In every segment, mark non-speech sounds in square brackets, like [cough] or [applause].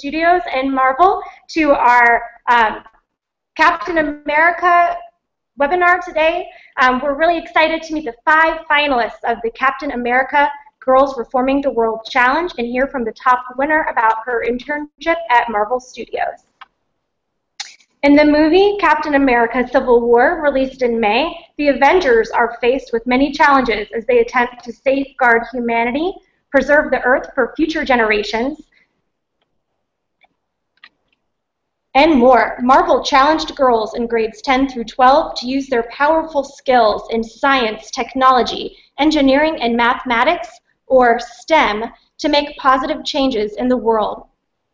Studios and Marvel to our um, Captain America webinar today. Um, we're really excited to meet the five finalists of the Captain America Girls Reforming the World Challenge and hear from the top winner about her internship at Marvel Studios. In the movie Captain America Civil War, released in May, the Avengers are faced with many challenges as they attempt to safeguard humanity, preserve the Earth for future generations, and more. Marvel challenged girls in grades 10 through 12 to use their powerful skills in science, technology, engineering, and mathematics, or STEM, to make positive changes in the world.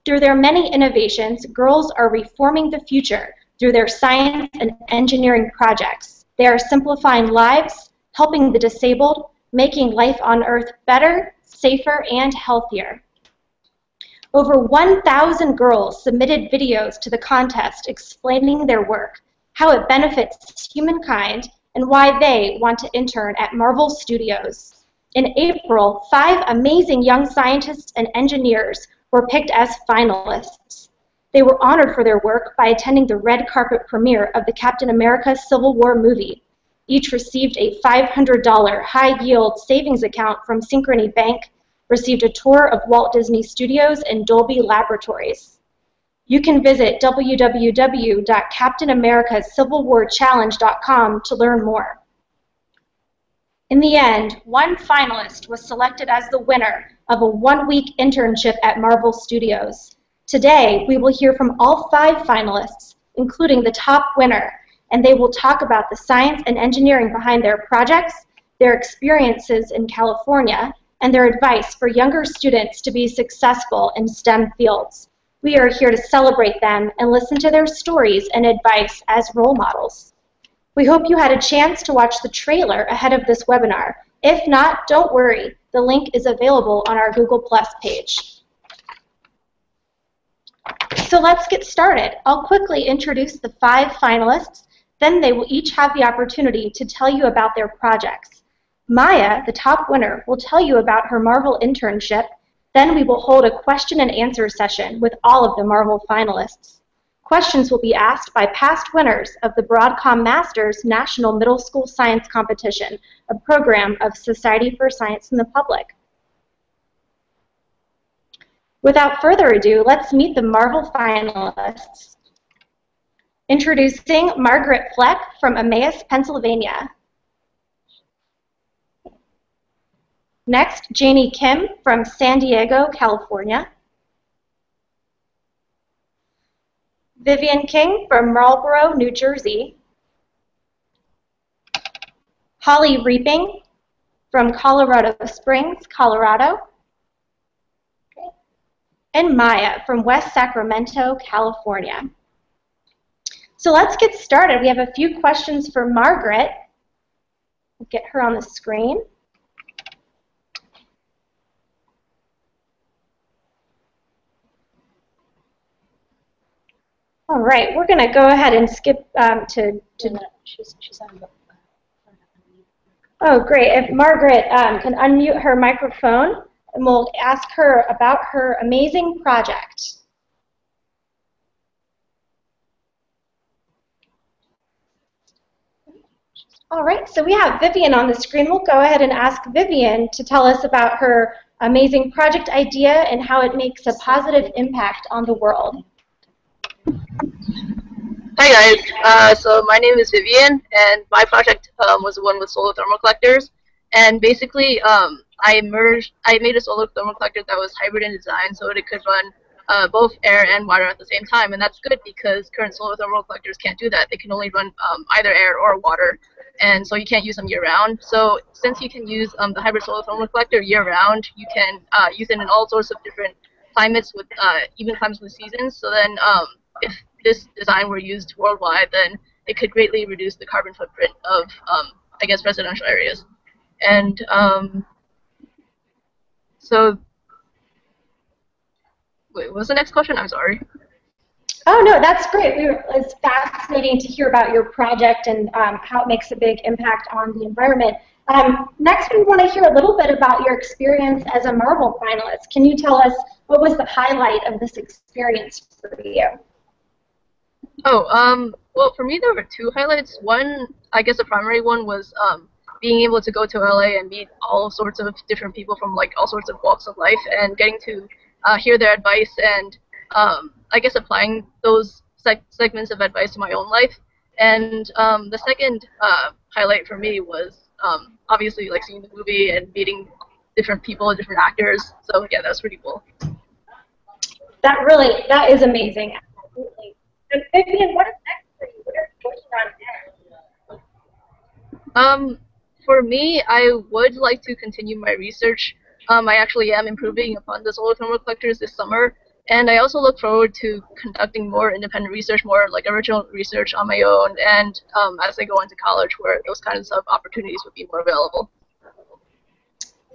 Through their many innovations, girls are reforming the future through their science and engineering projects. They are simplifying lives, helping the disabled, making life on Earth better, safer, and healthier. Over 1,000 girls submitted videos to the contest explaining their work, how it benefits humankind, and why they want to intern at Marvel Studios. In April, five amazing young scientists and engineers were picked as finalists. They were honored for their work by attending the red carpet premiere of the Captain America Civil War movie. Each received a $500 high-yield savings account from Synchrony Bank received a tour of Walt Disney Studios and Dolby Laboratories. You can visit www.captainamericacivil.warchallenge.com to learn more. In the end, one finalist was selected as the winner of a one-week internship at Marvel Studios. Today, we will hear from all five finalists, including the top winner, and they will talk about the science and engineering behind their projects, their experiences in California, and their advice for younger students to be successful in STEM fields. We are here to celebrate them and listen to their stories and advice as role models. We hope you had a chance to watch the trailer ahead of this webinar. If not, don't worry. The link is available on our Google Plus page. So let's get started. I'll quickly introduce the five finalists, then they will each have the opportunity to tell you about their projects. Maya, the top winner, will tell you about her Marvel internship. Then we will hold a question and answer session with all of the Marvel finalists. Questions will be asked by past winners of the Broadcom Masters National Middle School Science Competition, a program of Society for Science and the Public. Without further ado, let's meet the Marvel finalists. Introducing Margaret Fleck from Emmaus, Pennsylvania. Next, Janie Kim from San Diego, California. Vivian King from Marlboro, New Jersey. Holly Reaping from Colorado Springs, Colorado. And Maya from West Sacramento, California. So let's get started. We have a few questions for Margaret. We'll get her on the screen. All right, we're going to go ahead and skip um, to, to she's, she's on the, Oh, great. If Margaret um, can unmute her microphone, and we'll ask her about her amazing project. All right, so we have Vivian on the screen. We'll go ahead and ask Vivian to tell us about her amazing project idea and how it makes a positive impact on the world. Hi guys, uh, so my name is Vivian, and my project um, was the one with solar thermal collectors. And basically, um, I merged, I made a solar thermal collector that was hybrid in design, so it could run uh, both air and water at the same time. And that's good because current solar thermal collectors can't do that. They can only run um, either air or water, and so you can't use them year round. So since you can use um, the hybrid solar thermal collector year round, you can uh, use it in all sorts of different climates with uh, even climates with seasons. So then um, if this design were used worldwide, then it could greatly reduce the carbon footprint of, um, I guess, residential areas. And um, so, wait, what was the next question? I'm sorry. Oh no, that's great. We were, it's fascinating to hear about your project and um, how it makes a big impact on the environment. Um, next, we want to hear a little bit about your experience as a Marvel finalist. Can you tell us what was the highlight of this experience for you? Oh, um, well, for me, there were two highlights. One, I guess the primary one was um, being able to go to LA and meet all sorts of different people from like all sorts of walks of life and getting to uh, hear their advice and um, I guess applying those seg- segments of advice to my own life. And um, the second uh, highlight for me was um, obviously like seeing the movie and meeting different people, and different actors. So yeah, that was pretty cool. That really, that is amazing. Absolutely. And Vivian, what is next for you? What are you working on? Um, for me, I would like to continue my research. Um, I actually am improving upon the solar thermal collectors this summer, and I also look forward to conducting more independent research, more like original research on my own, and um, as I go into college, where those kinds of opportunities would be more available.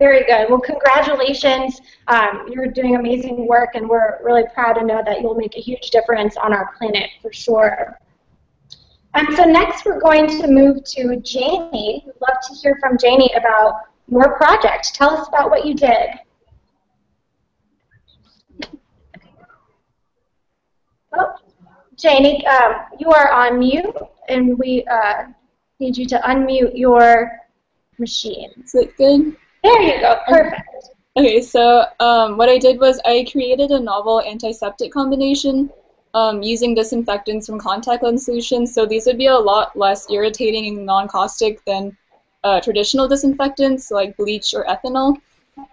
Very good. Well, congratulations. Um, you're doing amazing work, and we're really proud to know that you'll make a huge difference on our planet for sure. Um, so next, we're going to move to Janie. We'd love to hear from Janie about your project. Tell us about what you did. Oh, Janie, um, you are on mute, and we uh, need you to unmute your machine. Is it good? There you go. Perfect. Okay, so um, what I did was I created a novel antiseptic combination um, using disinfectants from contact lens solutions. So these would be a lot less irritating and non-caustic than uh, traditional disinfectants like bleach or ethanol.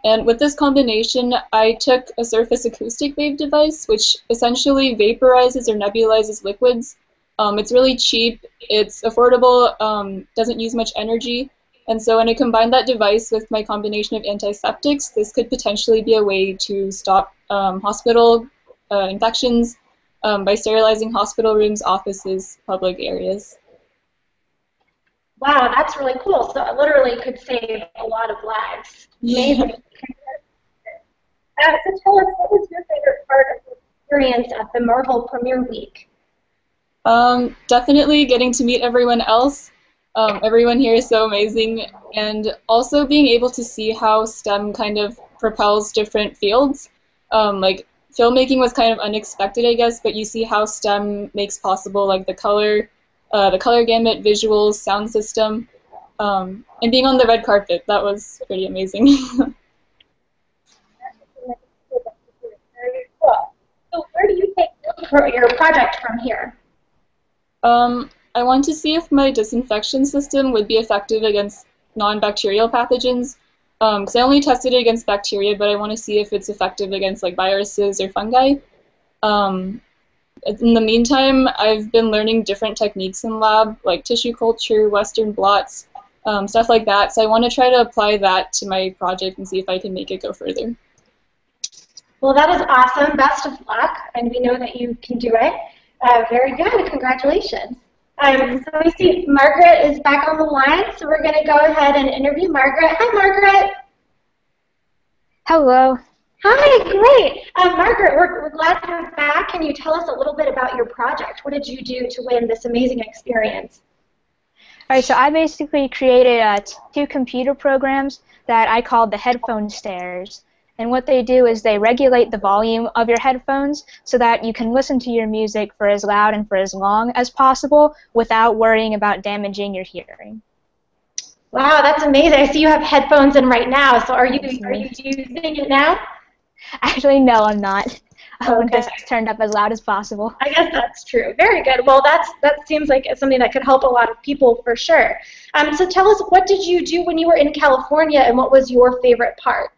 And with this combination, I took a surface acoustic wave device, which essentially vaporizes or nebulizes liquids. Um, it's really cheap, it's affordable, um, doesn't use much energy. And so when I combine that device with my combination of antiseptics, this could potentially be a way to stop um, hospital uh, infections um, by sterilizing hospital rooms, offices, public areas. Wow, that's really cool. So it literally could save a lot of lives. Amazing. uh, so tell us, what was your favorite part of the experience at the Marvel Premiere Week? Um, definitely getting to meet everyone else. Um, everyone here is so amazing, and also being able to see how STEM kind of propels different fields. Um, like filmmaking was kind of unexpected, I guess, but you see how STEM makes possible like the color uh, the color gamut, visuals, sound system, um, and being on the red carpet. That was pretty amazing. [laughs] So where do you take your project from here? Um, I want to see if my disinfection system would be effective against non-bacterial pathogens. Because um, I only tested it against bacteria, but I want to see if it's effective against like viruses or fungi. Um, in the meantime, I've been learning different techniques in lab, like tissue culture, Western blots, um, stuff like that. So I want to try to apply that to my project and see if I can make it go further. Well, that is awesome. Best of luck, and we know that you can do it. Uh, very good. Congratulations. Um, so we see Margaret is back on the line, so we're going to go ahead and interview Margaret. Hi, Margaret. Hello. Hi, great. Um, Margaret, we're, we're glad you're back. Can you tell us a little bit about your project? What did you do to win this amazing experience? All right, so I basically created uh, two computer programs that I called the headphone stairs. And what they do is they regulate the volume of your headphones so that you can listen to your music for as loud and for as long as possible without worrying about damaging your hearing. Wow, that's amazing. I see you have headphones in right now. So are you are you using it now? Actually, no, I'm not. I want this turned up as loud as possible. I guess that's true. Very good. Well, that's that seems like something that could help a lot of people for sure. Um, so tell us, what did you do when you were in California, and what was your favorite part?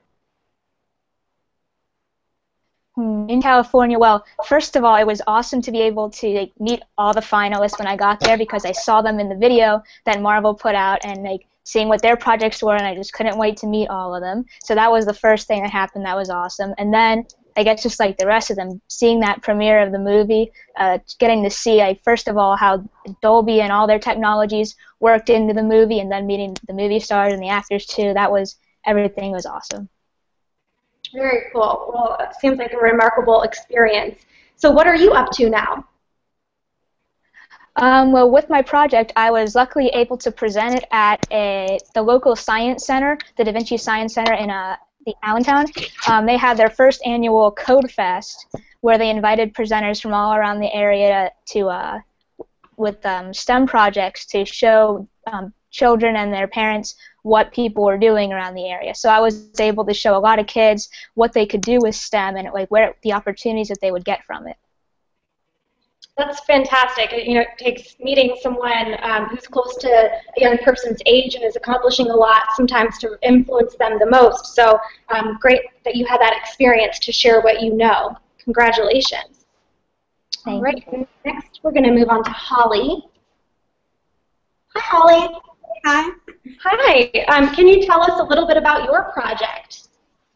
Hmm, in California, well, first of all, it was awesome to be able to like, meet all the finalists when I got there because I saw them in the video that Marvel put out, and like seeing what their projects were, and I just couldn't wait to meet all of them. So that was the first thing that happened. That was awesome. And then I guess just like the rest of them, seeing that premiere of the movie, uh, getting to see, like, first of all, how Dolby and all their technologies worked into the movie, and then meeting the movie stars and the actors too. That was everything was awesome. Very cool. Well, it seems like a remarkable experience. So, what are you up to now? Um, well, with my project, I was luckily able to present it at a, the local science center, the Da Vinci Science Center in uh, the Allentown. Um, they had their first annual Code Fest, where they invited presenters from all around the area to, uh, with um, STEM projects, to show um, children and their parents what people were doing around the area. So I was able to show a lot of kids what they could do with STEM and like where the opportunities that they would get from it. That's fantastic. You know, it takes meeting someone um, who's close to a young person's age and is accomplishing a lot sometimes to influence them the most. So um, great that you had that experience to share what you know. Congratulations. Thank All right, next we're going to move on to Holly. Hi, Holly. Hi. Hi. Um, can you tell us a little bit about your project?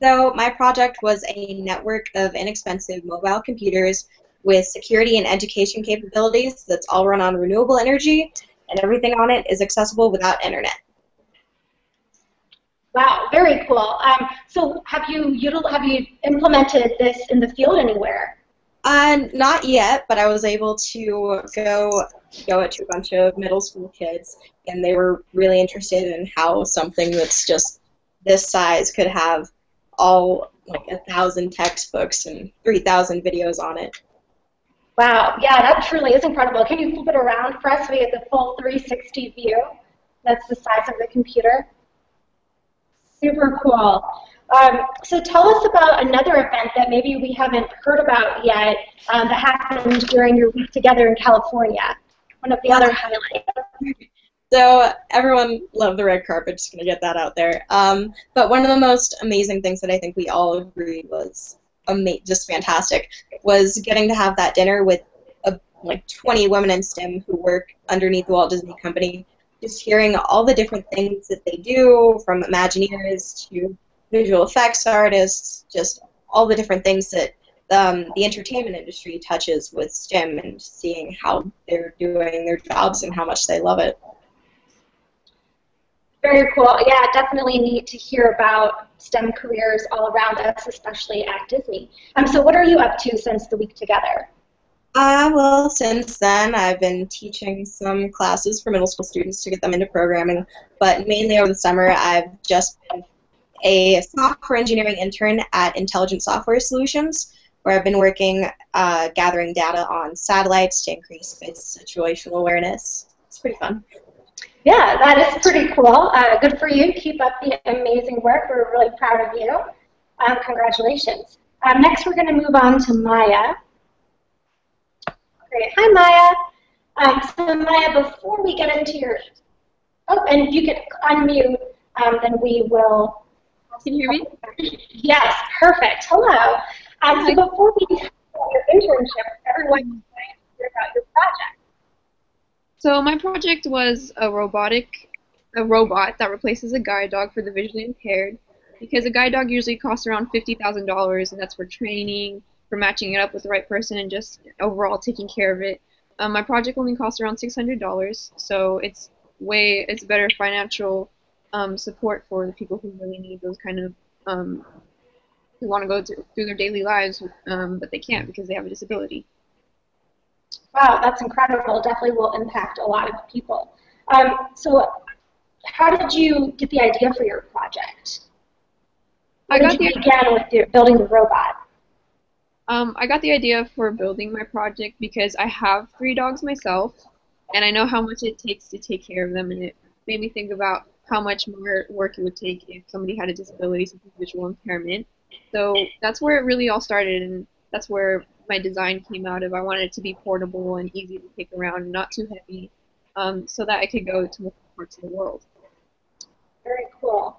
So my project was a network of inexpensive mobile computers with security and education capabilities that's all run on renewable energy, and everything on it is accessible without internet. Wow, very cool. Um, so have you util- have you implemented this in the field anywhere? Uh, not yet, but I was able to go show it to a bunch of middle school kids, and they were really interested in how something that's just this size could have all like a thousand textbooks and three thousand videos on it. Wow, yeah, that truly is incredible. Can you flip it around for us so we get the full 360 view? That's the size of the computer. Super cool. Um, so tell us about another event that maybe we haven't heard about yet um, that happened during your week together in California. One of the other highlights. So everyone loved the red carpet. Just gonna get that out there. Um, but one of the most amazing things that I think we all agreed was ama- just fantastic was getting to have that dinner with a, like 20 women in STEM who work underneath the Walt Disney Company. Just hearing all the different things that they do, from Imagineers to visual effects artists, just all the different things that um, the entertainment industry touches with STEM and seeing how they're doing their jobs and how much they love it. Very cool. Yeah, definitely neat to hear about STEM careers all around us, especially at Disney. Um, so what are you up to since the week together? Uh, well, since then, I've been teaching some classes for middle school students to get them into programming, but mainly over the summer, I've just been a software engineering intern at Intelligent Software Solutions, where I've been working uh, gathering data on satellites to increase space situational awareness. It's pretty fun. Yeah, that is pretty cool. Uh, good for you. Keep up the amazing work. We're really proud of you. Um, congratulations. Um, next, we're going to move on to Maya. Great. Hi, Maya. Um, so, Maya, before we get into your... Oh, and if you could unmute, um, then we will... Can you hear me? Yes, perfect. Hello. Um, so before we talk about your internship, everyone hear about your project. So my project was a robotic, a robot that replaces a guide dog for the visually impaired, because a guide dog usually costs around fifty thousand dollars, and that's for training, for matching it up with the right person, and just overall taking care of it. Um, my project only costs around six hundred dollars, so it's way it's better financial um, support for the people who really need those kind of um, who want to go through, through their daily lives, um, but they can't because they have a disability. Wow, that's incredible. Definitely will impact a lot of people. Um, so, how did you get the idea for your project? How I did got you the begin with your, building the robot? Um, I got the idea for building my project because I have three dogs myself, and I know how much it takes to take care of them, and it made me think about how much more work it would take if somebody had a disability, as visual impairment. So that's where it really all started, and that's where my design came out of. I wanted it to be portable and easy to take around, not too heavy, um, so that I could go to multiple parts of the world. Very cool.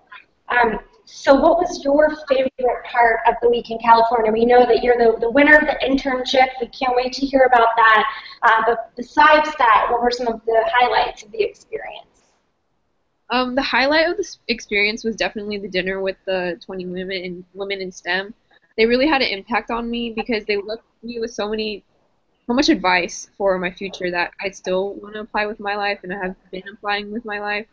Um, so, what was your favorite part of the week in California? We know that you're the, the winner of the internship. We can't wait to hear about that. Uh, but besides that, what were some of the highlights of the experience? Um, the highlight of this experience was definitely the dinner with the 20 women in women in STEM. They really had an impact on me because they left me with so many, so much advice for my future that I still want to apply with my life, and I have been applying with my life.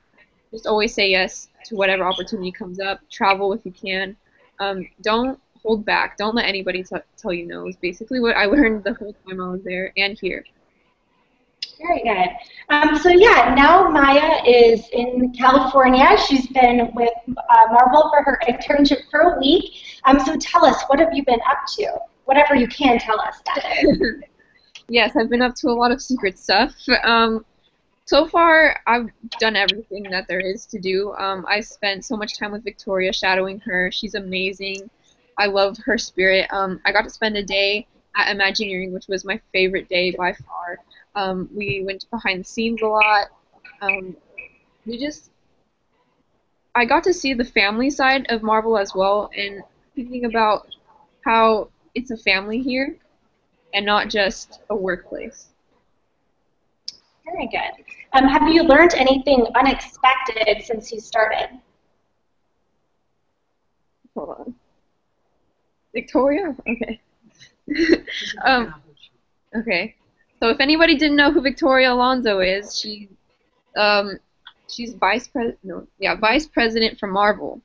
Just always say yes to whatever opportunity comes up. Travel if you can. Um, don't hold back. Don't let anybody t- tell you no. Is basically what I [laughs] learned the whole time I was there and here. Very good. Um, so yeah, now Maya is in California. She's been with uh, Marvel for her internship for a week. Um, so tell us, what have you been up to? Whatever you can tell us. [laughs] yes, I've been up to a lot of secret stuff. Um, so far, I've done everything that there is to do. Um, I spent so much time with Victoria shadowing her. She's amazing. I love her spirit. Um, I got to spend a day at Imagineering, which was my favorite day by far. Um, we went behind the scenes a lot. Um, we just, I got to see the family side of Marvel as well, and thinking about how it's a family here and not just a workplace. Very good. Um, have you learned anything unexpected since you started? Hold on. Victoria? Okay. [laughs] um, okay. So if anybody didn't know who Victoria Alonso is, she, um, she's vice president. No, yeah, vice president for Marvel,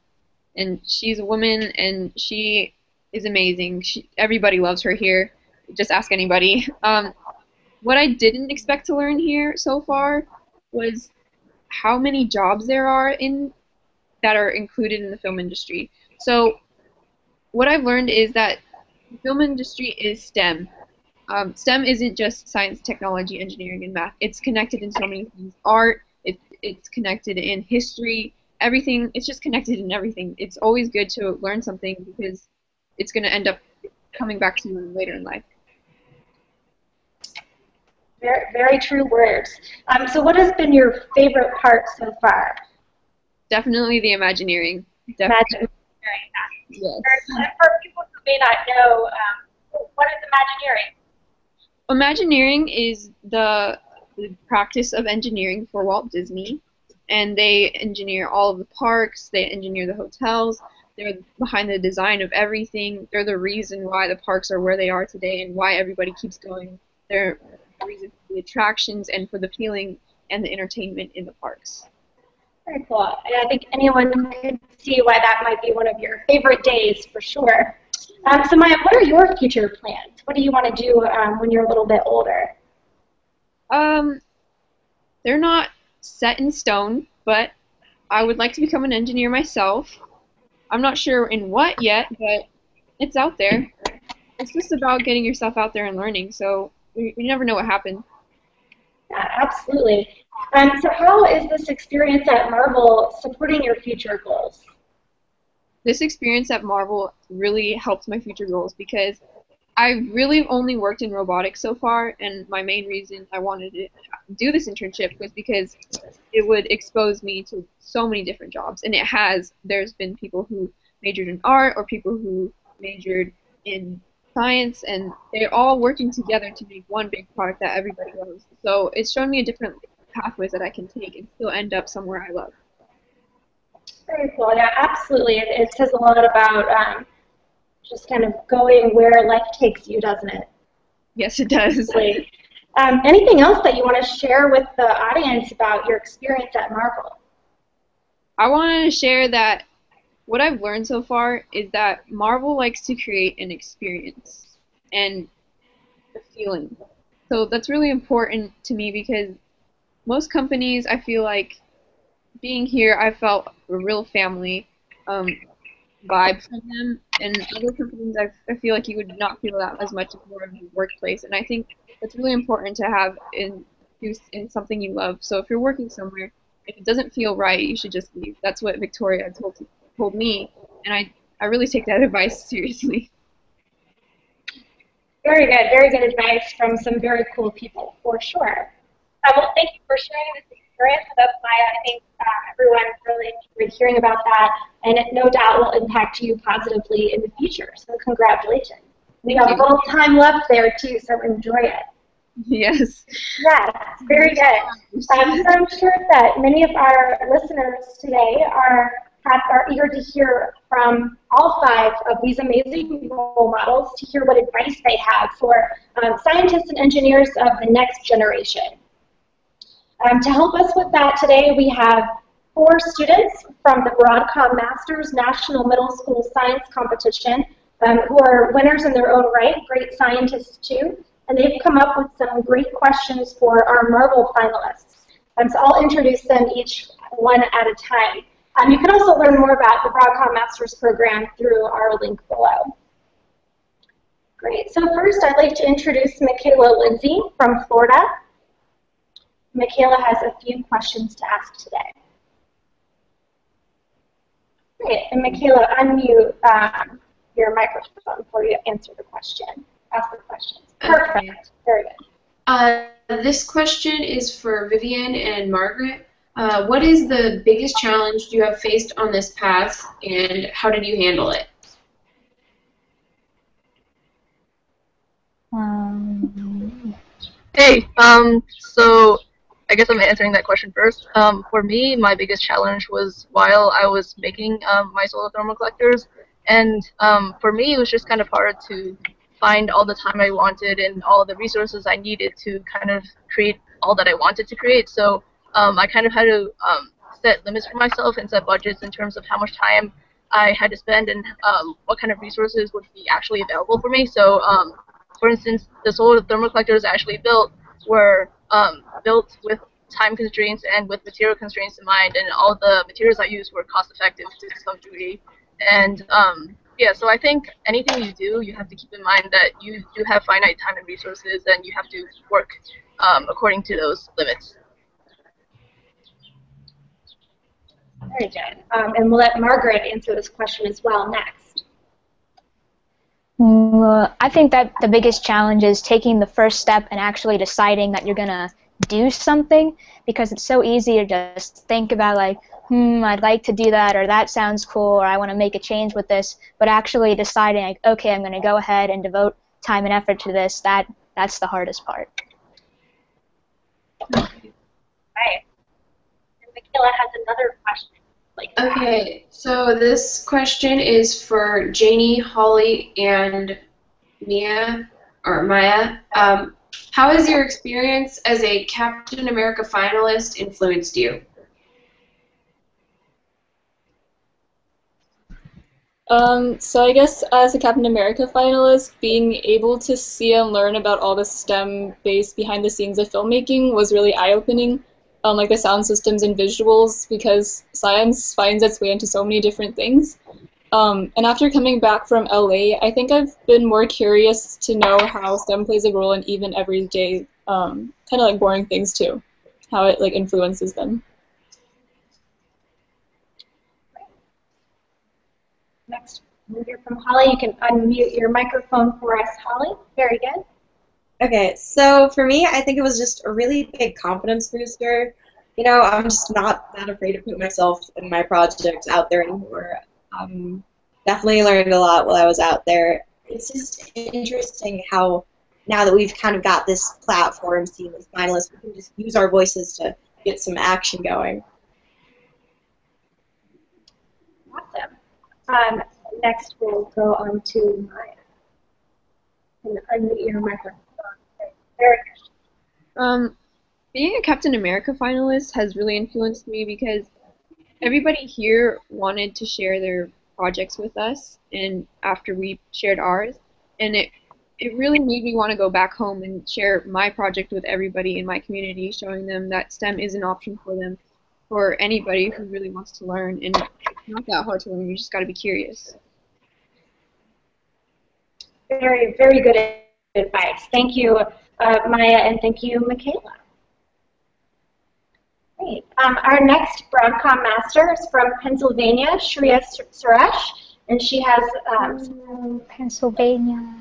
and she's a woman, and she is amazing. She, everybody loves her here. Just ask anybody. [laughs] Um, what I didn't expect to learn here so far was how many jobs there are in that are included in the film industry. So what I've learned is that the film industry is STEM. Um, STEM isn't just science, technology, engineering, and math. It's connected in so many things. Art, it, it's connected in history, everything. It's just connected in everything. It's always good to learn something because it's going to end up coming back to you later in life. Very, very true words. Um, so what has been your favorite part so far? Definitely the Imagineering. Definitely. Yes. And for people who may not know, um, what is Imagineering? Imagineering is the, the practice of engineering for Walt Disney, and they engineer all of the parks, they engineer the hotels, they're behind the design of everything. They're the reason why the parks are where they are today and why everybody keeps going. They're the reason for the attractions and for the feeling and the entertainment in the parks. Very cool. And I think anyone could see why that might be one of your favorite days for sure. Um, so Maya, what are your future plans? What do you want to do um, when you're a little bit older? Um, they're not set in stone, but I would like to become an engineer myself. I'm not sure in what yet, but it's out there. It's just about getting yourself out there and learning. So you, you never know what happens. Yeah, absolutely. Um, so how is this experience at Marvel supporting your future goals? This experience at Marvel really helped my future goals because I've really only worked in robotics so far, and my main reason I wanted to do this internship was because it would expose me to so many different jobs, and it has. There's been people who majored in art or people who majored in science, and they're all working together to make one big product that everybody loves. So it's shown me a different pathways that I can take and still end up somewhere I love. Very cool. Yeah, absolutely. It, it says a lot about um, just kind of going where life takes you, doesn't it? Yes, it does. Um, anything else that you want to share with the audience about your experience at Marvel? I want to share that what I've learned so far is that Marvel likes to create an experience and a feeling. So that's really important to me because most companies, I feel like being here, I felt a real family um, vibe from them. And other companies, I, I feel like you would not feel that as much of a workplace. And I think it's really important to have in in something you love. So if you're working somewhere, if it doesn't feel right, you should just leave. That's what Victoria told told me, and I I really take that [laughs] advice seriously. Very good, very good advice from some very cool people, for sure. Uh, well, thank you for sharing this experience with us, Maya. I think uh, everyone really enjoyed hearing about that, and it no doubt will impact you positively in the future. So congratulations. We have a little time left there, too, so enjoy it. Yes. Yes, very good. Um, so I'm sure that many of our listeners today are have, are eager to hear from all five of these amazing role models to hear what advice they have for um, scientists and engineers of the next generation. Um, to help us with that today, we have four students from the Broadcom Masters National Middle School Science Competition um, who are winners in their own right, great scientists too. and they've come up with some great questions for our Marvel finalists. Um, so I'll introduce them each one at a time. Um, you can also learn more about the Broadcom Masters program through our link below. Great. So first, I'd like to introduce Michaela Lindsay from Florida. Michaela has a few questions to ask today. Great. And Michaela, unmute um, your microphone for you to answer the question. Ask the questions. Perfect. Okay. Very good. Uh, this question is for Vivian and Margaret. Uh, what is the biggest challenge you have faced on this path, and how did you handle it? Um, hey, um, so I guess I'm answering that question first. Um, for me, my biggest challenge was while I was making um, my solar thermal collectors, and um, for me, it was just kind of hard to find all the time I wanted and all the resources I needed to kind of create all that I wanted to create. So um, I kind of had to um, set limits for myself and set budgets in terms of how much time I had to spend and um, what kind of resources would be actually available for me. So, for instance, the solar thermal collectors I actually built were um, built with time constraints and with material constraints in mind, and all the materials I used were cost effective to some degree. And um, yeah, so I think anything you do, you have to keep in mind that you do have finite time and resources, and you have to work um, according to those limits. Very good. Um, and we'll let Margaret answer this question as well next. Well, I think that the biggest challenge is taking the first step and actually deciding that you're going to do something because it's so easy to just think about like, hmm, I'd like to do that, or that sounds cool, or I want to make a change with this, but actually deciding, like, okay, I'm going to go ahead and devote time and effort to this, that that's the hardest part. Right. And Michaela has another question. Like okay, so this question is for Janie, Holly, and Mia, or Maya. Um, how has your experience as a Captain America finalist influenced you? Um, so I guess as a Captain America finalist, being able to see and learn about all the STEM-based behind-the-scenes of filmmaking was really eye-opening, um, like the sound systems and visuals, because science finds its way into so many different things. Um, and after coming back from LA, I think I've been more curious to know how STEM plays a role in even everyday, um, kind of like boring things too, how it like influences them. Next, we'll hear from Holly. You can unmute your microphone for us, Holly. Very good. Okay, so for me, I think it was just a really big confidence booster. You know, I'm just not that afraid to put myself and my projects out there anymore. Um, definitely learned a lot while I was out there. It's just interesting how now that we've kind of got this platform seen as finalists, we can just use our voices to get some action going. Awesome. Um, next, we'll go on to Maya. And unmute your microphone. Um, being a Captain America finalist has really influenced me because everybody here wanted to share their projects with us, and after we shared ours, and it it really made me want to go back home and share my project with everybody in my community, showing them that STEM is an option for them, for anybody who really wants to learn, and it's not that hard to learn. You just got to be curious. Very, very good advice. Thank you, uh, Maya, and thank you, Michaela. Great. Um, our next Broadcom Master is from Pennsylvania, Shreya Suresh, and she has um, Pennsylvania.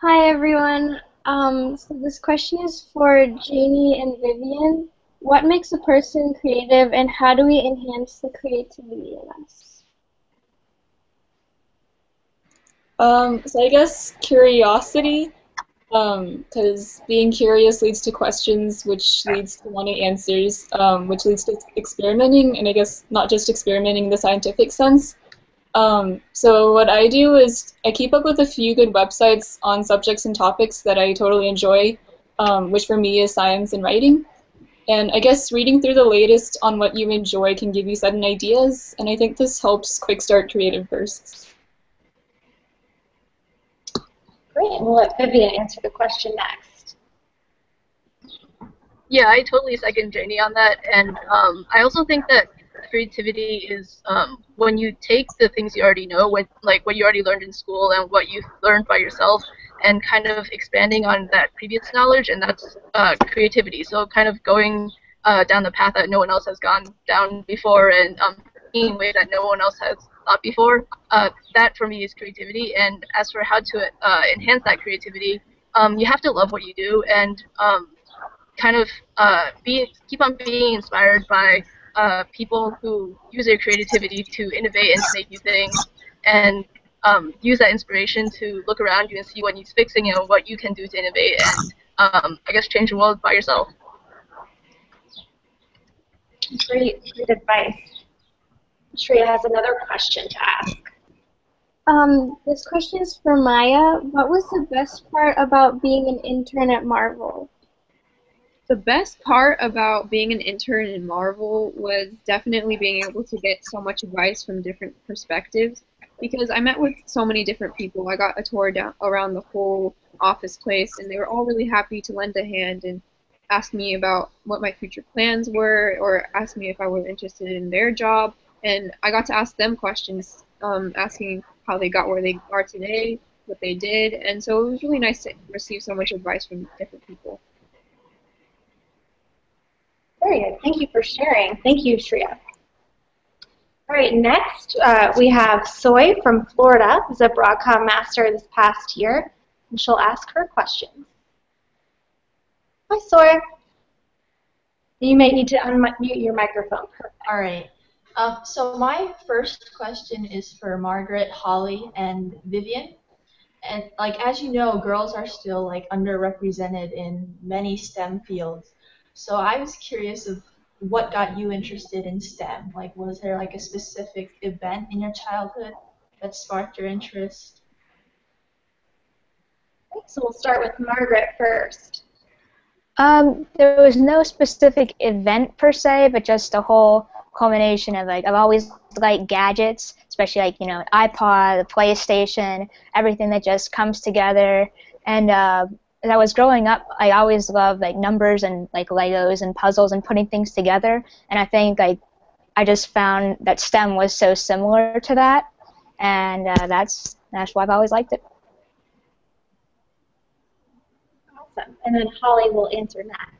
Hi everyone. Um, so this question is for Janie and Vivian. What makes a person creative and how do we enhance the creativity in us? Um, so I guess curiosity because um, being curious leads to questions, which leads to wanting answers, um, which leads to experimenting, and I guess not just experimenting in the scientific sense. Um, so what I do is I keep up with a few good websites on subjects and topics that I totally enjoy, um, which for me is science and writing. And I guess reading through the latest on what you enjoy can give you sudden ideas, and I think this helps quick start creative bursts. Great, we'll let Vivian answer the question next. Yeah, I totally second Janie on that, and um, I also think that creativity is um, when you take the things you already know, like what you already learned in school and what you learned by yourself, and kind of expanding on that previous knowledge, and that's uh, creativity. So kind of going uh, down the path that no one else has gone down before, and um, in a way that no one else has thought before. Uh, that for me is creativity. And as for how to uh, enhance that creativity, um, you have to love what you do and um, kind of uh, be keep on being inspired by uh, people who use their creativity to innovate and to make new things, and um, use that inspiration to look around you and see what needs fixing and what you can do to innovate and um, I guess change the world by yourself. Great, great advice. Shreya has another question to ask. Um, this question is for Maya. What was the best part about being an intern at Marvel? The best part about being an intern in Marvel was definitely being able to get so much advice from different perspectives because I met with so many different people. I got a tour down around the whole office place and they were all really happy to lend a hand and ask me about what my future plans were or ask me if I was interested in their job and I got to ask them questions, um, asking how they got where they are today, what they did, and so it was really nice to receive so much advice from different people. Very good. Thank you for sharing. Thank you, Shreya. All right, next uh, we have Soy from Florida, who's a Broadcom master this past year, and she'll ask her questions. Hi, Soy. You may need to unmute your microphone. All right. Um, so my first question is for Margaret, Holly, and Vivian. And like as you know, girls are still like underrepresented in many STEM fields. So I was curious of what got you interested in STEM. Like was there like a specific event in your childhood that sparked your interest? So we'll start with Margaret first. Um, there was no specific event per se, but just a whole culmination of like I've always liked gadgets, especially like you know iPod, the PlayStation, everything that just comes together. And uh, as I was growing up, I always loved like numbers and like Legos and puzzles and putting things together. And I think like I just found that STEM was so similar to that, and uh, that's that's why I've always liked it. Awesome. And then Holly will answer next.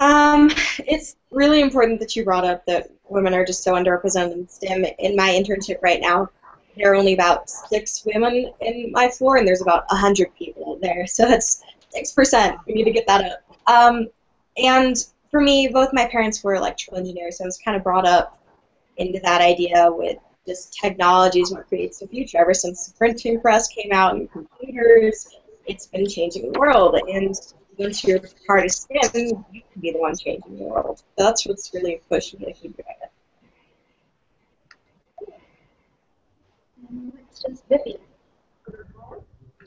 Um, it's really important that you brought up that women are just so underrepresented in STEM. In my internship right now, there are only about six women in my floor, and there's about 100 people there. So that's 6%. We need to get that up. Um, and for me, both my parents were electrical engineers, so I was kind of brought up into that idea with just technology is what creates the future. Ever since the printing press came out and computers, it's been changing the world. And once you're part of STEM, you can be the one changing the world. That's what's really pushing me to keep it.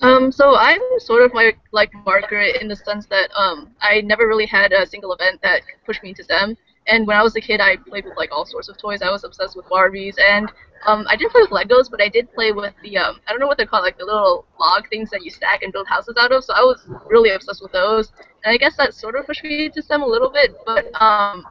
Um, so I'm sort of like like Margaret in the sense that um, I never really had a single event that pushed me into STEM. And when I was a kid, I played with like all sorts of toys. I was obsessed with Barbies, and um, I didn't play with Legos, but I did play with the um, I don't know what they're called, like the little log things that you stack and build houses out of. So I was really obsessed with those, and I guess that sort of pushed me to STEM a little bit. But um,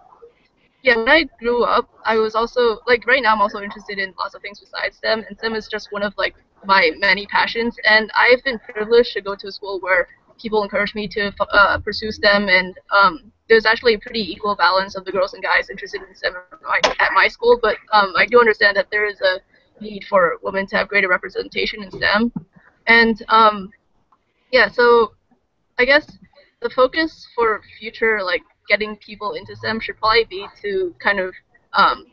yeah, when I grew up, I was also like right now I'm also interested in lots of things besides STEM, and STEM is just one of like my many passions. And I've been privileged to go to a school where people encourage me to uh, pursue STEM, and um, there's actually a pretty equal balance of the girls and guys interested in STEM at my school. But um, I do understand that there is a need for women to have greater representation in STEM, and um, yeah, so I guess the focus for future like getting people into STEM should probably be to kind of um,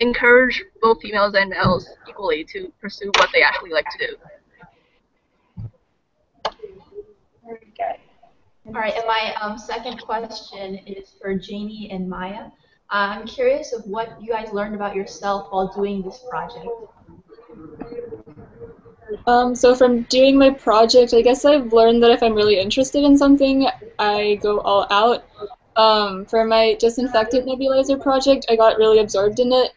encourage both females and males equally to pursue what they actually like to do. Very good. All right, and my um, second question is for Janie and Maya. Uh, I'm curious of what you guys learned about yourself while doing this project. Um, so from doing my project, I guess I've learned that if I'm really interested in something, I go all out. Um, for my disinfectant nebulizer project, I got really absorbed in it,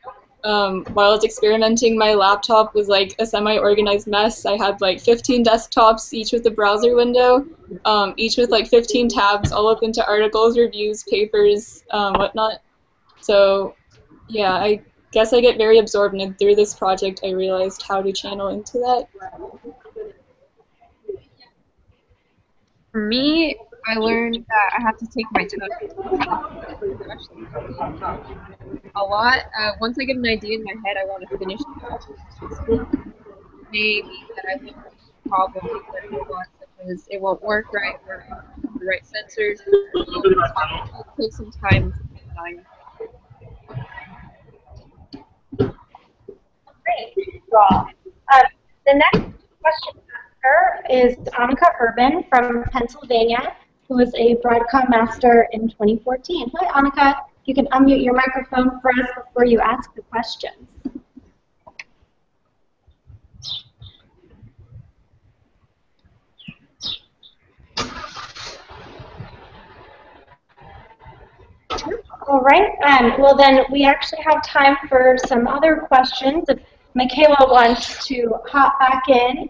um, while I was experimenting, my laptop was like a semi-organized mess. I had like 15 desktops, each with a browser window, um, each with like 15 tabs, all open to articles, reviews, papers, um, whatnot. So, yeah, I guess I get very absorbed, and through this project, I realized how to channel into that. For me, I learned that I have to take my time. A lot. Uh, once I get an idea in my head, I want to finish it. Maybe that I will problem as it won't work right or the right sensors. Take some time. Great. Uh, the next question is Annika Urban from Pennsylvania, who is a Broadcom Master in 2014. Hi, Annika. You can unmute your microphone for us before you ask the questions. All right. Um, well, then we actually have time for some other questions. If Michaela wants to hop back in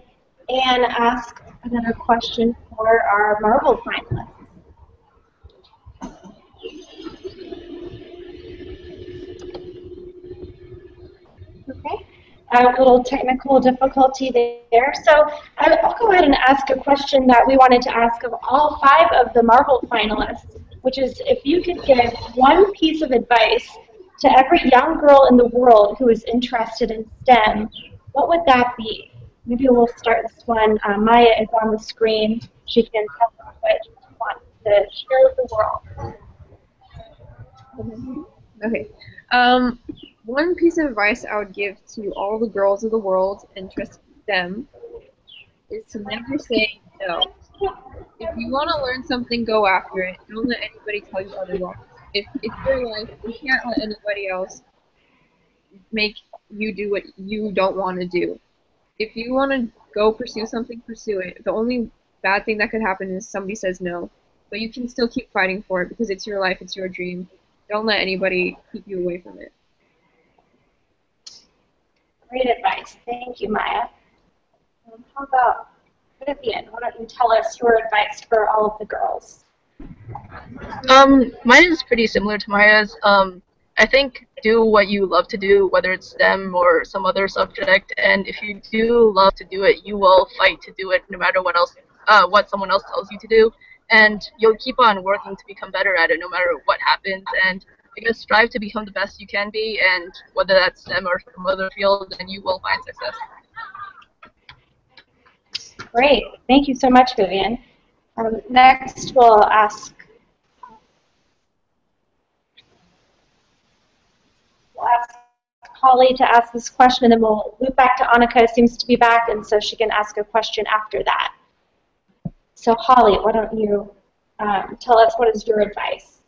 and ask another question for our Marvel finalists. Okay, a little technical difficulty there. So I'll go ahead and ask a question that we wanted to ask of all five of the Marvel finalists, which is if you could give one piece of advice to every young girl in the world who is interested in STEM, what would that be? Maybe we'll start this one. Uh, Maya is on the screen. She can tell us what she wants to share with the world. Okay. Um, one piece of advice I would give to all the girls of the world and in them is to never say no. If you want to learn something, go after it. Don't let anybody tell you otherwise. If it's your life, you can't let anybody else make you do what you don't want to do if you want to go pursue something, pursue it. The only bad thing that could happen is somebody says no, but you can still keep fighting for it because it's your life, it's your dream. Don't let anybody keep you away from it. Great advice. Thank you, Maya. Um, how about Vivian? Why don't you tell us your advice for all of the girls? Um, mine is pretty similar to Maya's. Um, I think do what you love to do, whether it's STEM or some other subject, and if you do love to do it, you will fight to do it no matter what else, uh, what someone else tells you to do, and you'll keep on working to become better at it no matter what happens, and I guess strive to become the best you can be, and whether that's STEM or some other field, then you will find success. Great, thank you so much, Vivian. Um, next, we'll ask we'll ask Holly to ask this question, and then we'll loop back to Annika. Seems to be back, and so she can ask a question after that. So Holly, why don't you um, tell us what is your advice?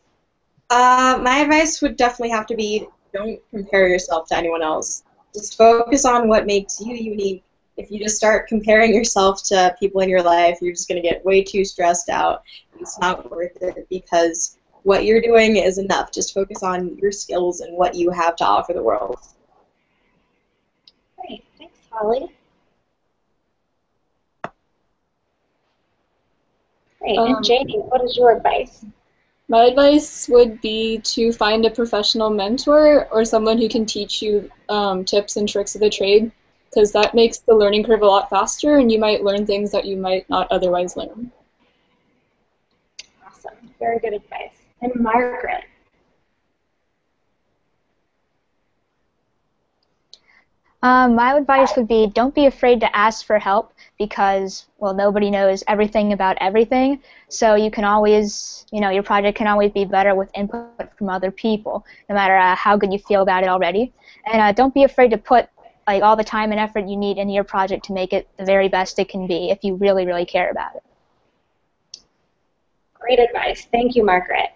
Uh, my advice would definitely have to be don't compare yourself to anyone else. Just focus on what makes you unique. If you just start comparing yourself to people in your life, you're just going to get way too stressed out. It's not worth it because what you're doing is enough. Just focus on your skills and what you have to offer the world. Great. Thanks, Holly. Great. Um, and Janie, what is your advice? My advice would be to find a professional mentor or someone who can teach you um, tips and tricks of the trade because that makes the learning curve a lot faster and you might learn things that you might not otherwise learn. Awesome. Very good advice and Margaret. Um, my advice would be don't be afraid to ask for help because, well, nobody knows everything about everything. So you can always, you know, your project can always be better with input from other people, no matter uh, how good you feel about it already. And uh, don't be afraid to put like all the time and effort you need into your project to make it the very best it can be if you really, really care about it. Great advice. Thank you, Margaret.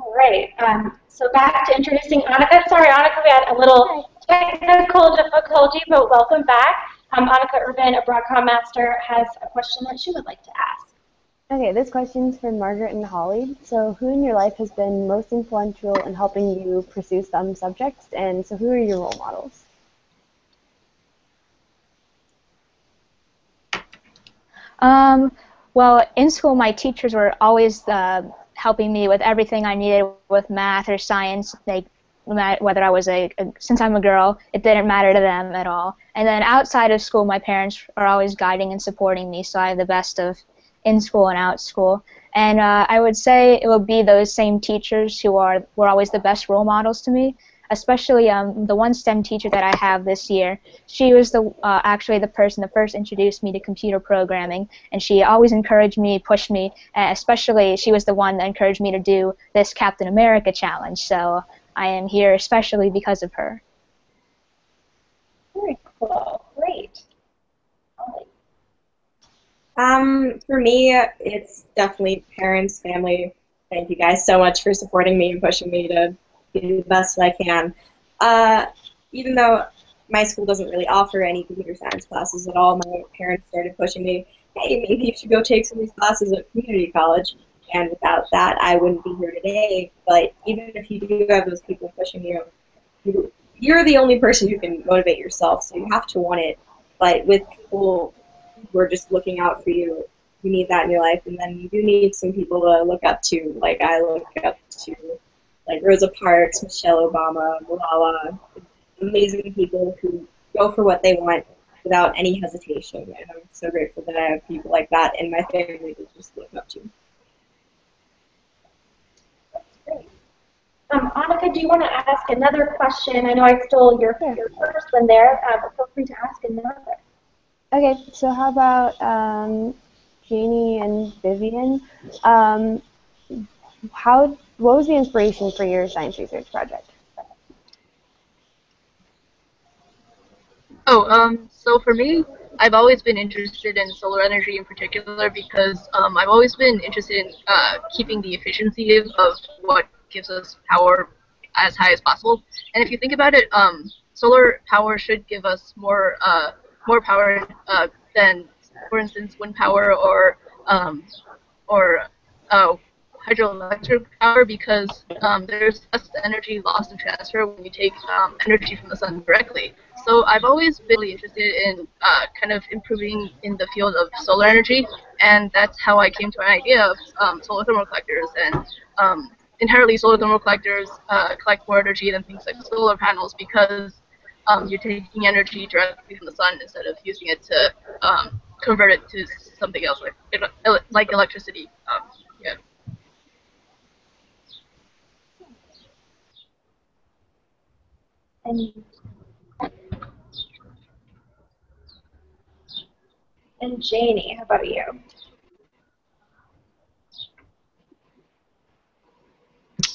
All right. Um, so back to introducing Annika. Sorry, Annika, we had a little technical difficulty, but welcome back. Um, Annika Urban, a Broadcom Master, has a question that she would like to ask. Okay, this question is for Margaret and Holly. So, who in your life has been most influential in helping you pursue some subjects, and so who are your role models? Um, well, in school, my teachers were always uh, helping me with everything I needed with math or science. Like whether I was a, a, since I'm a girl, it didn't matter to them at all. And then outside of school, my parents are always guiding and supporting me, so I have the best of in school and out school. And uh, I would say it would be those same teachers who are were always the best role models to me especially um, the one STEM teacher that I have this year. She was the uh, actually the person that first introduced me to computer programming, and she always encouraged me, pushed me. Uh, especially, she was the one that encouraged me to do this Captain America challenge. So I am here especially because of her. Very cool. Great. Um, for me, it's definitely parents, family. Thank you guys so much for supporting me and pushing me to do the best I can. Uh, even though my school doesn't really offer any computer science classes at all, my parents started pushing me, hey, maybe you should go take some of these classes at community college. And without that, I wouldn't be here today. But even if you do have those people pushing you, you you're the only person who can motivate yourself, so you have to want it. But with people who are just looking out for you, you need that in your life. And then you do need some people to look up to, like I look up to like Rosa Parks, Michelle Obama, Malala, amazing people who go for what they want without any hesitation. And I'm so grateful that I have people like that in my family to just look up to. Um, Annika, do you want to ask another question? I know I stole your, your first one there, uh, but feel free to ask another. Okay, so how about um, Janie and Vivian? Um, how what was the inspiration for your science research project? Oh, um, so for me, I've always been interested in solar energy in particular because um, I've always been interested in uh, keeping the efficiency of what gives us power as high as possible. And if you think about it, um, solar power should give us more uh, more power uh, than, for instance, wind power or um, or uh, hydroelectric power because um, there's less energy lost in transfer when you take um, energy from the sun directly. So I've always been really interested in uh, kind of improving in the field of solar energy, and that's how I came to an idea of um, solar thermal collectors. And um, inherently, solar thermal collectors uh, collect more energy than things like solar panels because um, you're taking energy directly from the sun instead of using it to um, convert it to something else like like electricity. yeah. And and Janie, how about you?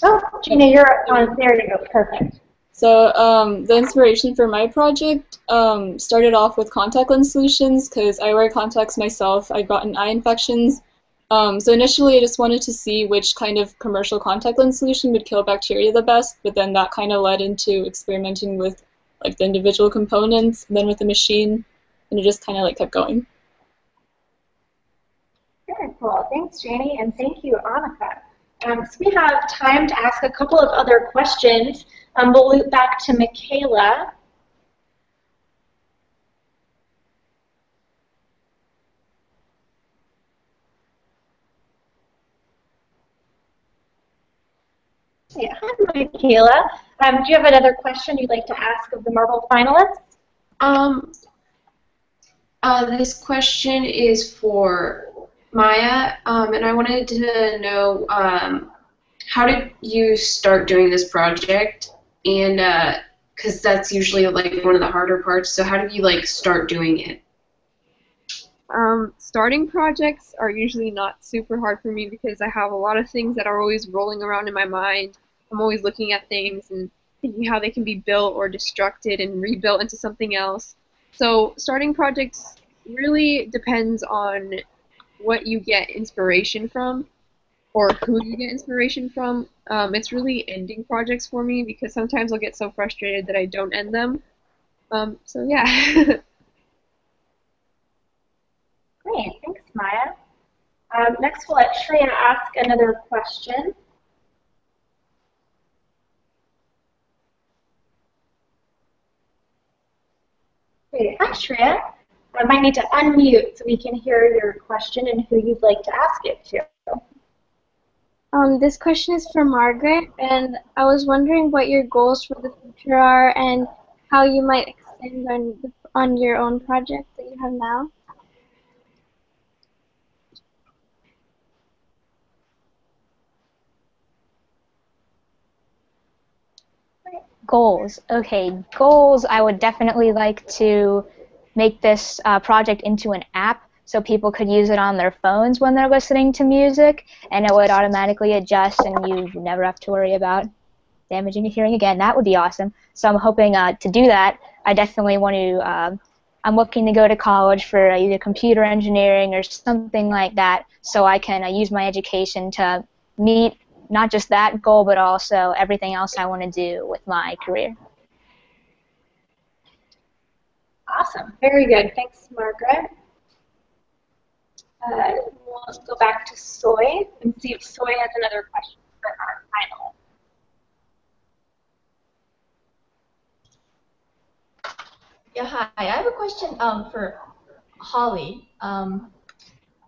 Oh, Gina, you're on. There you go. Perfect. So um, the inspiration for my project um, started off with contact lens solutions because I wear contacts myself. I've gotten eye infections um, so initially I just wanted to see which kind of commercial contact lens solution would kill bacteria the best, but then that kind of led into experimenting with like the individual components, and then with the machine, and it just kind of like kept going. Very cool. Thanks, Janie, and thank you, Annika. Um, so we have time to ask a couple of other questions. Um, we'll loop back to Michaela. Yeah, hi, Michaela. Um, do you have another question you'd like to ask of the Marvel finalists? Um, uh, this question is for Maya, um, and I wanted to know um, how did you start doing this project? And because uh, that's usually like one of the harder parts. So how did you like start doing it? Um, starting projects are usually not super hard for me because I have a lot of things that are always rolling around in my mind I'm always looking at things and thinking how they can be built or destructed and rebuilt into something else. So starting projects really depends on what you get inspiration from or who you get inspiration from. Um, it's really ending projects for me because sometimes I'll get so frustrated that I don't end them. Um, so yeah. [laughs] Great, thanks Maya. Um, next, we'll let Shreya ask another question. Hi, Shreya. I might need to unmute so we can hear your question and who you'd like to ask it to. Um, this question is for Margaret, and I was wondering what your goals for the future are and how you might extend on, on your own project that you have now. Goals. Okay, goals. I would definitely like to make this uh, project into an app so people could use it on their phones when they're listening to music, and it would automatically adjust, and you never have to worry about damaging your hearing again. That would be awesome. So I'm hoping uh, to do that. I definitely want to. Uh, I'm looking to go to college for either computer engineering or something like that, so I can uh, use my education to meet not just that goal, but also everything else I want to do with my career. Awesome. Very good. Thanks, Margaret. Uh, we'll go back to Soy and see if Soy has another question for our finalist. Yeah, hi. I have a question um, for Holly. Um,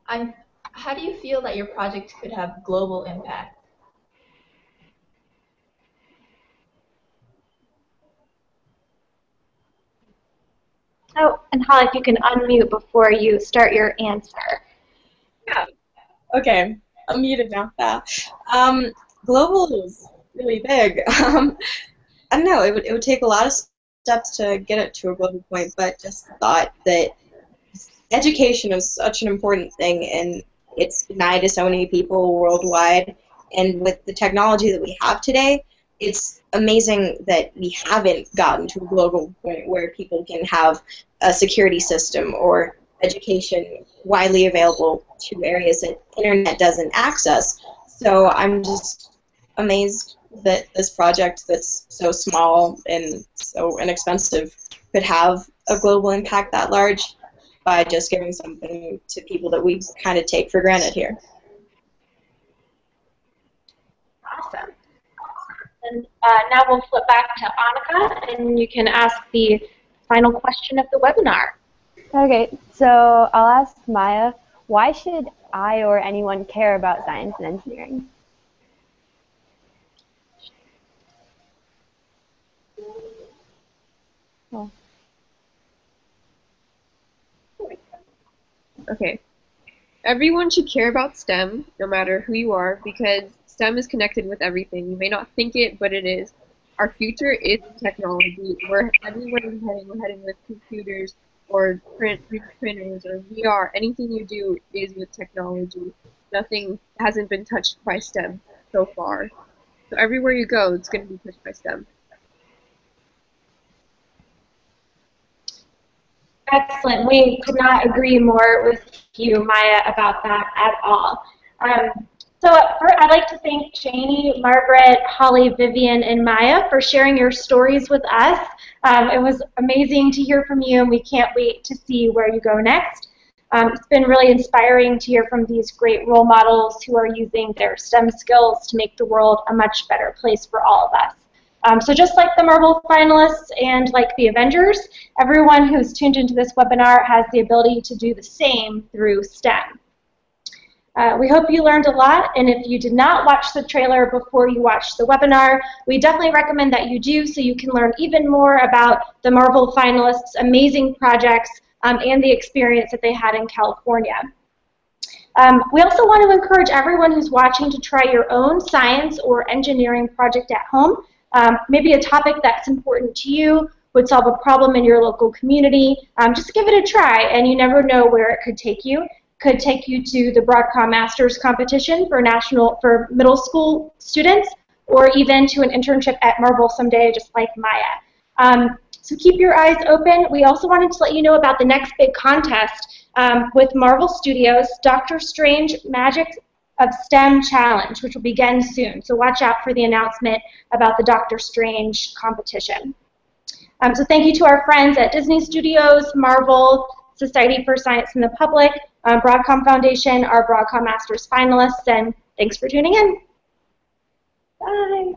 I'm, how do you feel that your project could have global impact? Oh, and Holly, if you can unmute before you start your answer. Yeah. Okay. I'm muted now. Yeah. Um, global is really big. [laughs] Um, I don't know. It would, it would take a lot of steps to get it to a global point, but just thought that education is such an important thing, and it's denied to so many people worldwide. And with the technology that we have today, it's amazing that we haven't gotten to a global point where people can have a security system or education widely available to areas that internet doesn't access. So I'm just amazed that this project that's so small and so inexpensive could have a global impact that large by just giving something to people that we kind of take for granted here. Awesome. And uh, now we'll flip back to Annika, and you can ask the final question of the webinar. Okay, so I'll ask Maya, why should I or anyone care about science and engineering? Oh. Okay. Everyone should care about STEM, no matter who you are, because STEM is connected with everything. You may not think it, but it is. Our future is technology. We're everywhere we're heading. We're heading with computers or print printers or VR. Anything you do is with technology. Nothing hasn't been touched by STEM so far. So everywhere you go, it's going to be pushed by STEM. Excellent. We could not agree more with you, Maya, about that at all. Um, so first, I'd like to thank Janie, Margaret, Holly, Vivian, and Maya for sharing your stories with us. Um, it was amazing to hear from you, and we can't wait to see where you go next. Um, it's been really inspiring to hear from these great role models who are using their STEM skills to make the world a much better place for all of us. Um, so just like the Marvel finalists and like the Avengers, everyone who's tuned into this webinar has the ability to do the same through STEM. Uh, we hope you learned a lot, and if you did not watch the trailer before you watched the webinar, we definitely recommend that you do so you can learn even more about the Marvel finalists' amazing projects um, and the experience that they had in California. Um, we also want to encourage everyone who's watching to try your own science or engineering project at home. Um, maybe a topic that's important to you would solve a problem in your local community. Um, just give it a try, and you never know where it could take you. Could take you to the Broadcom Masters competition for national for middle school students, or even to an internship at Marvel someday, just like Maya. Um, so keep your eyes open. We also wanted to let you know about the next big contest um, with Marvel Studios, Doctor Strange Magic of STEM Challenge, which will begin soon. So watch out for the announcement about the Doctor Strange competition. Um, so thank you to our friends at Disney Studios, Marvel, Society for Science and the Public, uh, Broadcom Foundation, our Broadcom Masters finalists, and thanks for tuning in. Bye.